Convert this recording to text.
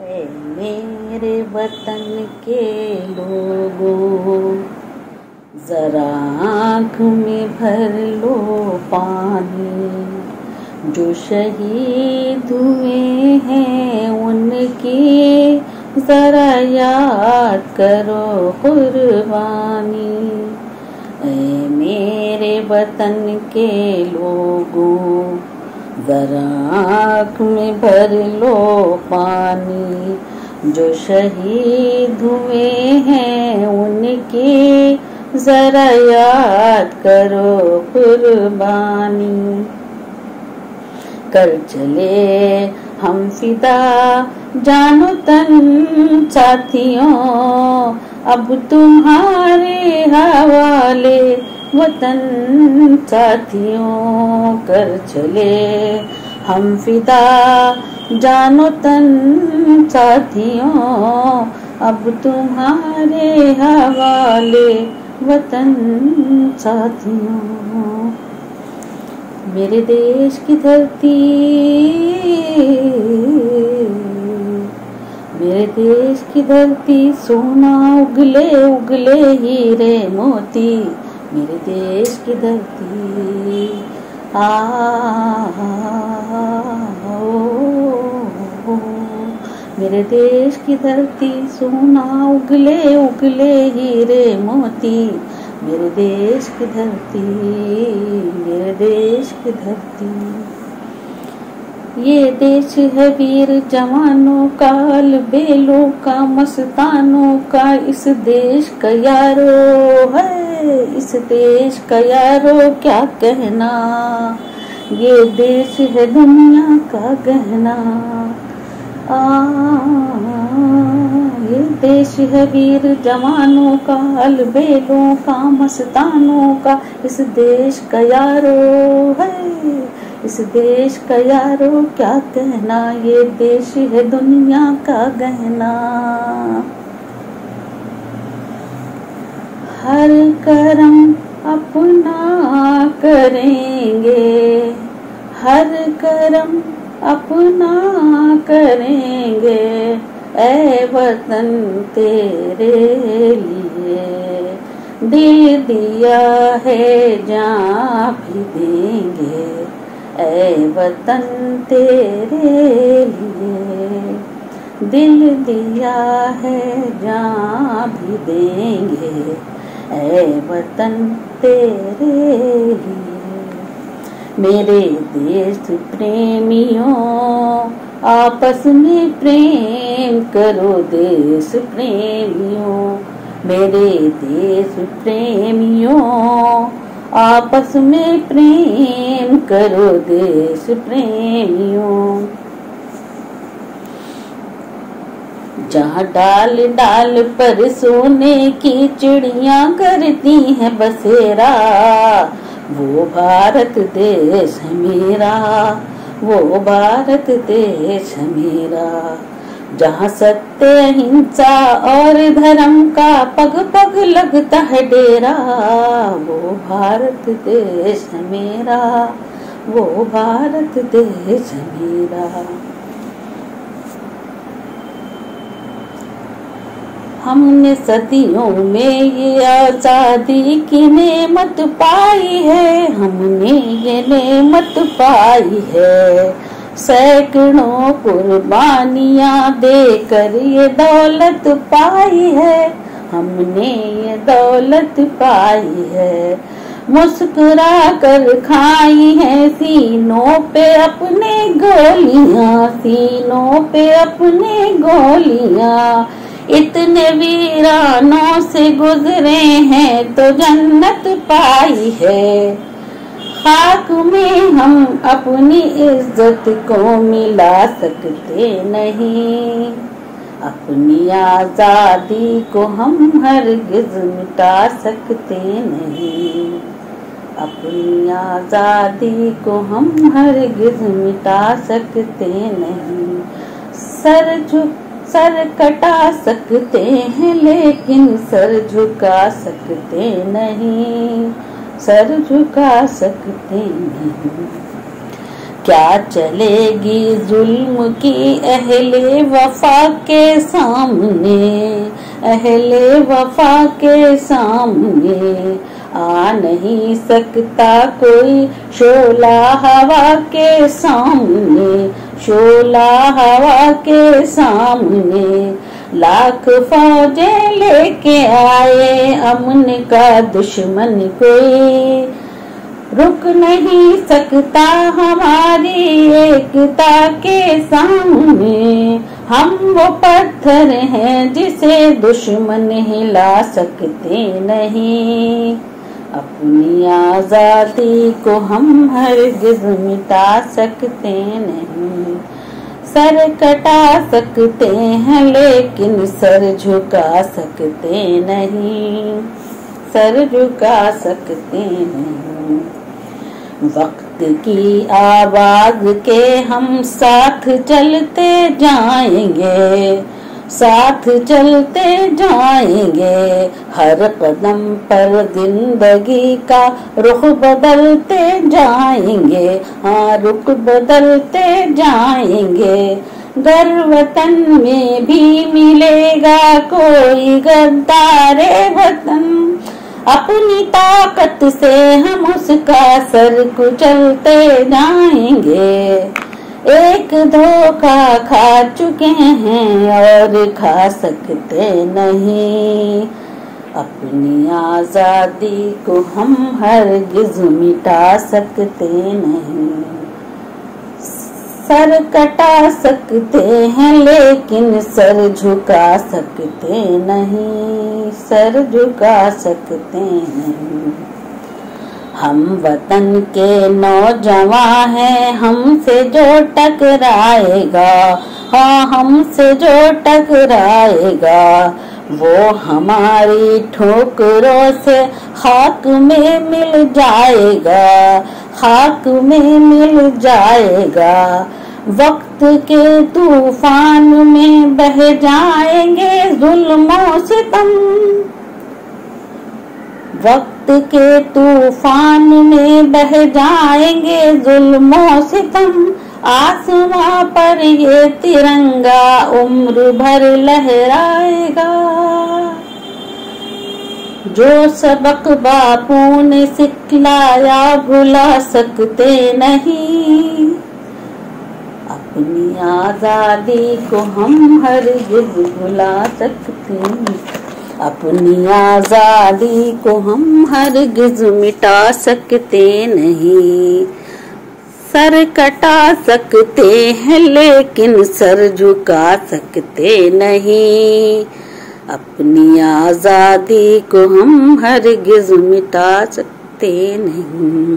मेरे वतन के लोगों, जरा आँख में भर लो पानी। जो शहीद हुए हैं उनकी जरा याद करो कुर्बानी। ऐ मेरे वतन के लोगों जरा आँख में भर लो पानी। जो शहीद हुए हैं उनकी जरा याद करो कुर्बानी। कर चले हम फिदा, जानो तन साथियों। अब तुम्हारे हवाले वतन साथियों, कर चले। हम फिदा, जानो तन साथियों, अब तुम्हारे हवाले वतन साथियों। मेरे देश की धरती, मेरे देश की धरती, सोना उगले उगले हीरे मोती। मेरे देश की धरती। आ मेरे देश की धरती, सोना उगले उगले हीरे मोती। मेरे देश की धरती, मेरे देश की धरती। ये देश है वीर जवानों का बेलों का, मस्तानों का, इस देश का यारो, है, इस देश का यारो, क्या कहना? ये देश है दुनिया का गहना। आ, ये देश है वीर जवानों का अलबेलों का, मस्तानों का, इस देश का यारो, है इस देश का यारो क्या कहना? ये देश है दुनिया का गहना। हर करम अपना करेंगे। हर करम अपना करेंगे। ऐ वतन तेरे लिए। दे दिया है जहाँ भी देंगे। ऐ वतन तेरे लिए। दिल दिया है, जहाँ भी देंगे। ऐ वतन तेरे लिए। मेरे देश प्रेमियों, आपस में प्रेम करो देश प्रेमियों। मेरे देश प्रेमियों आपस में प्रेम करो देश प्रेमियों। जहाँ डाल डाल पर सोने की चिड़िया करती हैं बसेरा, वो भारत देश मेरा, वो भारत देश मेरा। जहाँ सत्य अहिंसा और धर्म का पग पग लगता है डेरा, वो भारत देश मेरा, वो भारत देश मेरा। हमने सदियों में ये आज़ादी की नेमत पाई है, हमने ये नेमत पाई है। सैकड़ों कुर्बानियाँ देकर ये दौलत पाई है। हमने ये दौलत पाई है। मुस्कुरा कर खाई है सीनों पे अपने गोलियाँ, सीनों पे अपने गोलियाँ। इतने वीरानों से गुजरे हैं तो जन्नत पाई है। खाक में हम अपनी इज़्ज़त को मिला सकते नहीं। अपनी आज़ादी को हम हरगिज मिटा सकते नहीं। अपनी आज़ादी को हम हरगिज मिटा सकते नहीं। सर झुक सर कटा सकते हैं, लेकिन सर झुका सकते नहीं। सर झुका सकते नहीं क्या चलेगी जुल्म की अहले वफा के सामने? अहले वफा के सामने आ नहीं सकता कोई शोला हवा के सामने, शोला हवा के सामने। लाख फौजे लेके आए अमन का दुश्मन कोई। रुक नहीं सकता हमारी एकता के सामने। हम वो पत्थर हैं जिसे दुश्मन हिला सकते नहीं। अपनी आज़ादी को हम हरगिज मिटा सकते नहीं। सर कटा सकते हैं, लेकिन सर झुका सकते नहीं। सर झुका सकते नहीं। वक्त की आवाज़ के हम साथ चलते जाएँगे। साथ चलते जाएँगे। हर कदम पर ज़िंदगी का रुख बदलते जाएँगे। हाँ रुख बदलते जाएँगे। घर वतन में भी मिलेगा कोई गद्दारे वतन। अपनी ताकत से हम उसका सर कुचलते जाएँगे। एक धोखा खा चुके हैं और खा सकते नहीं। अपनी आज़ादी को हम हर गिज मिटा सकते नहीं। सर कटा सकते हैं, लेकिन सर झुका सकते नहीं। सर झुका सकते नहीं हम वतन के नौजवान हैं, हमसे जो टकराएगा हाँ हमसे जो टकराएगा, वो हमारी ठोकरों से खाक में मिल जाएगा, खाक में मिल जाएगा। वक्त के तूफ़ान में बह जाएँगे जुल्मों से तम। वक्त के तूफ़ान में बह जाएँगे जुल्मों सितम आसमां पर ये तिरंगा उम्र भर लहराएगा। जो सबक बापू ने सिखलाया भुला सकते नहीं। अपनी आज़ादी को हम हर भुला सकते अपनी आज़ादी को हम हर गिज मिटा सकते नहीं। सर कटा सकते हैं, लेकिन सर झुका सकते नहीं। अपनी आज़ादी को हम हर गिज मिटा सकते नहीं।